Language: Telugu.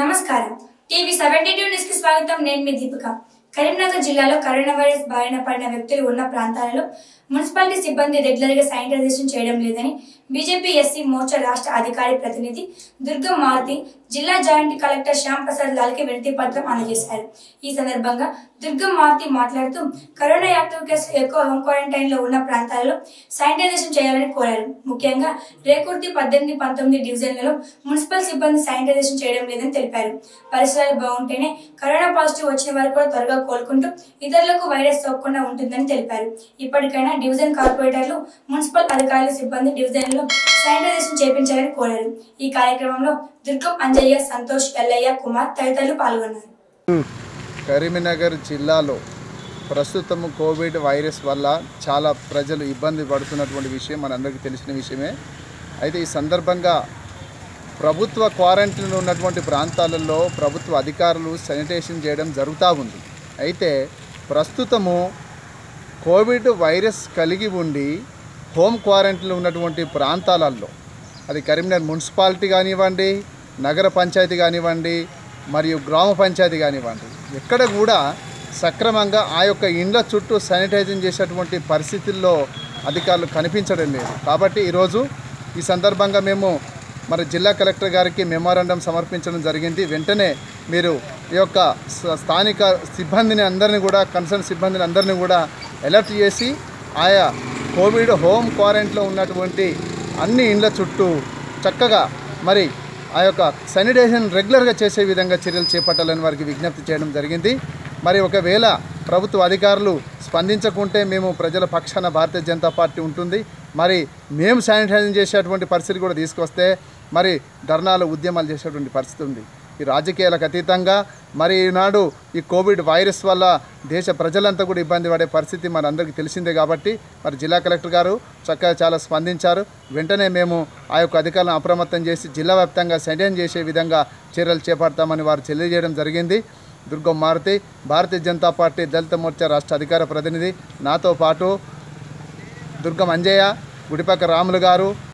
నమస్కారం టీవీ సెవెంటీ టూ న్యూస్ కి స్వాగతం నేను మీ దీపిక కరీంనగర్ జిల్లాలో కరోనా వైరస్ బారిన పడిన వ్యక్తులు ఉన్న ప్రాంతాలలో మున్సిపాలిటీ సిబ్బంది రెగ్యులర్గా శానిటైజేషన్ చేయడం లేదని బీజేపీ ఎస్సీ మోర్చా రాష్ట్ర అధికారి ప్రతినిధి దుర్గం మారుతి జిల్లా జాయింట్ కలెక్టర్ శ్యామ్ ప్రసాద్ లాల్కి వినతి పత్రం అందజేశారు. ఈ సందర్భంగా దుర్గం మారుతి మాట్లాడుతూ కరోనా యాక్టివ్ కేసులు ఎక్కువ హోమ్ క్వారంటైన్లో ఉన్న ప్రాంతాలలో శానిటైజేషన్ చేయాలని కోరారు. ముఖ్యంగా రేకుర్తి పద్దెనిమిది పంతొమ్మిది డివిజన్లలో మున్సిపల్ సిబ్బంది శానిటైజేషన్ చేయడం లేదని తెలిపారు. పరిసరాలు బాగుంటేనే కరోనా పాజిటివ్ వచ్చిన వారు కూడా త్వరగా కోలుకుంటూ ఇతరులకు వైరస్ సోకకుండా ఉంటుందని తెలిపారు. ఇప్పటికైనా డివిజన్ కార్పొరేటర్లు మున్సిపల్ అధికారులు సిబ్బంది డివిజన్లో శానిటైజేషన్ చేపించాలని కోరారు. ఈ కార్యక్రమంలో దుర్గం అంజయ్య సంతోష్ ఎల్లయ్య కుమార్ తదితరులు పాల్గొన్నారు. కరీంనగర్ జిల్లాలో ప్రస్తుతం కోవిడ్ వైరస్ వల్ల చాలా ప్రజలు ఇబ్బంది పడుతున్నటువంటి విషయం మనందరికీ తెలిసిన విషయమే. అయితే ఈ సందర్భంగా ప్రభుత్వ క్వారంటైన్లో ఉన్నటువంటి ప్రాంతాలలో ప్రభుత్వ అధికారులు శానిటేషన్ చేయడం జరుగుతూ ఉంది. అయితే ప్రస్తుతము కోవిడ్ వైరస్ కలిగి ఉండి హోమ్ క్వారంటైన్లో ఉన్నటువంటి ప్రాంతాలలో అది కరీంనగర్ మున్సిపాలిటీ కానివ్వండి నగర పంచాయతీ కానివ్వండి మరియు గ్రామ పంచాయతీ కానివ్వండి ఎక్కడ కూడా సక్రమంగా ఆ యొక్క ఇండ్ల చుట్టూ శానిటైజింగ్ చేసేటువంటి పరిస్థితుల్లో అధికారులు కనిపించడం లేదు. కాబట్టి ఈరోజు ఈ సందర్భంగా మేము మరి జిల్లా కలెక్టర్ గారికి మెమోరాండం సమర్పించడం జరిగింది. వెంటనే మీరు ఈ యొక్క స్థానిక సిబ్బందిని అందరినీ కూడా కన్సర్న్ సిబ్బందిని అందరినీ కూడా అలర్ట్ చేసి ఆయా కోవిడ్ హోమ్ క్వారంటైన్లో ఉన్నటువంటి అన్ని ఇండ్ల చుట్టూ చక్కగా మరి ఆ యొక్క శానిటైజేషన్ రెగ్యులర్గా చేసే విధంగా చర్యలు చేపట్టాలని వారికి విజ్ఞప్తి చేయడం జరిగింది. మరి ఒకవేళ ప్రభుత్వ అధికారులు స్పందించకుంటే మేము ప్రజల పక్షాన భారతీయ జనతా పార్టీ ఉంటుంది. మరి మేము శానిటైజింగ్ చేసేటువంటి పరిస్థితి కూడా తీసుకొస్తే మరి ధర్నాలు ఉద్యమాలు చేసేటువంటి పరిస్థితి ఉంది. ఈ రాజకీయాలకు అతీతంగా మరి ఈనాడు ఈ కోవిడ్ వైరస్ వల్ల దేశ ప్రజలంతా కూడా ఇబ్బంది పడే పరిస్థితి మన అందరికీ తెలిసిందే కాబట్టి మరి జిల్లా కలెక్టర్ గారు చక్కగా చాలా స్పందించారు. వెంటనే మేము ఆ యొక్క అధికారులను అప్రమత్తం చేసి జిల్లా వ్యాప్తంగా సెంటైన్ చేసే విధంగా చర్యలు చేపడతామని వారు తెలియజేయడం జరిగింది. దుర్గం మారుతి భారతీయ జనతా పార్టీ దళిత మోర్చా రాష్ట్ర అధికార ప్రతినిధి. నాతో పాటు దుర్గం అంజయ్య గుడిపక్క రాములు గారు.